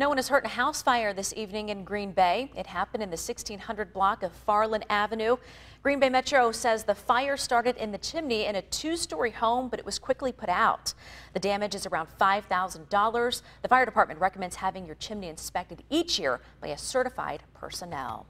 No one is hurt in a house fire this evening in Green Bay. It happened in the 1600 block of Farlin Avenue. Green Bay Metro says the fire started in the chimney in a two-story home, but it was quickly put out. The damage is around $5,000. The fire department recommends having your chimney inspected each year by a certified personnel.